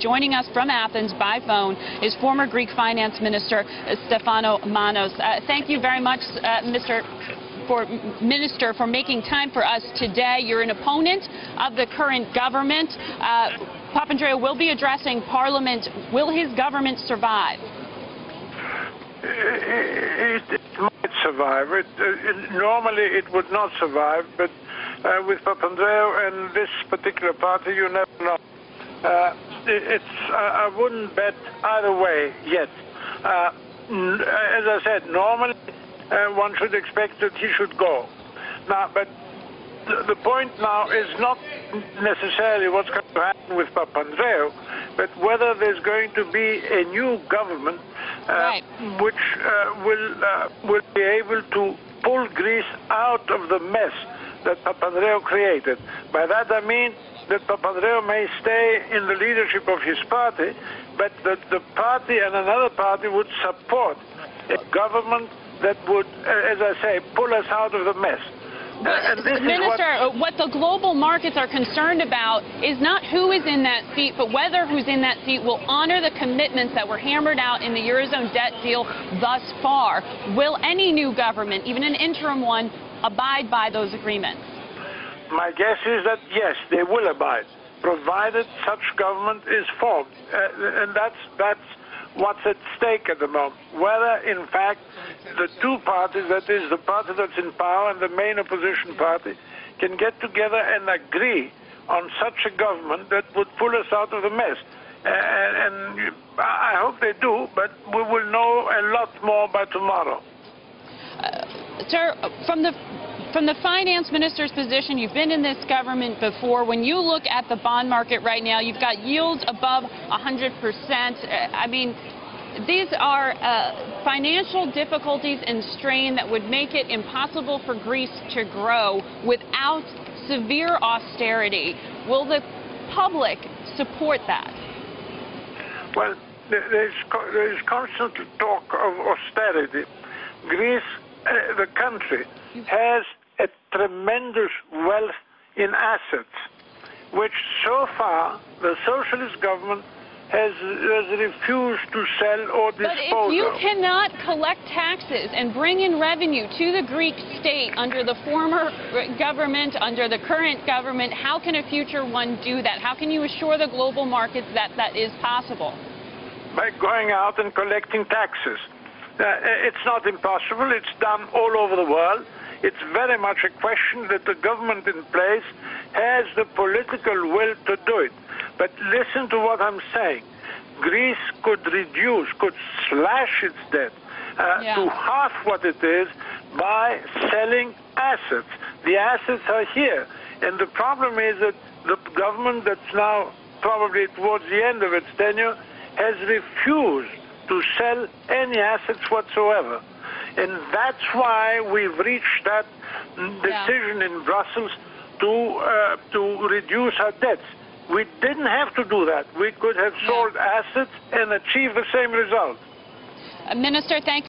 Joining us from Athens by phone is former Greek Finance Minister uh, Stefanos Manos. Uh, thank you very much, uh, Mr. For, Minister, for making time for us today. You're an opponent of the current government. Uh, Papandreou will be addressing Parliament. Will his government survive? It, it might survive. It, it, normally it would not survive, but uh, with Papandreou and this particular party, you never know. Uh, I wouldn't bet either way yet. Uh, as I said, normally uh, one should expect that he should go. Now, but the point now is not necessarily what's going to happen with Papandreou, but whether there's going to be a new government uh, right. which uh, will uh, will be able to pull Greece out of the mess that Papandreou created. By that I mean that Papandreou may stay in the leadership of his party, but that the party and another party would support a government that would, uh, as I say, pull us out of the mess. Uh, Minister, what, what, the global markets are concerned about is not who is in that seat, but whether who's in that seat will honor the commitments that were hammered out in the Eurozone debt deal thus far. Will any new government, even an interim one, abide by those agreements? My guess is that yes, they will abide, provided such government is formed, uh, and that's that's what's at stake at the moment. Whether, in fact, the two parties, that is, the party that's in power and the main opposition party, can get together and agree on such a government that would pull us out of the mess. And, and I hope they do, but we will know a lot more by tomorrow. Uh, sir, from the from the finance minister's position, you've been in this government before. When you look at the bond market right now, you've got yields above 100%. Uh, I mean, these are uh, financial difficulties and strain that would make it impossible for Greece to grow without severe austerity. Will the public support that? Well, there's, there's constant talk of austerity. Greece, uh, the country, has a tremendous wealth in assets, which so far the socialist government has, has refused to sell or dispose But if you cannot collect taxes and bring in revenue to the Greek state under the former government, under the current government, how can a future one do that? How can you assure the global markets that that is possible? By going out and collecting taxes. Uh, it's not impossible. It's done all over the world. It's very much a question that the government in place has the political will to do it. But listen to what I'm saying. Greece could reduce, could slash its debt uh, yeah. to half what it is by selling assets. The assets are here. And the problem is that the government that's now probably towards the end of its tenure has refused to sell any assets whatsoever. And that's why we've reached that decision yeah. in Brussels to, uh, to reduce our debts. We didn't have to do that. We could have sold yeah. assets and achieved the same result. Uh, Minister, thank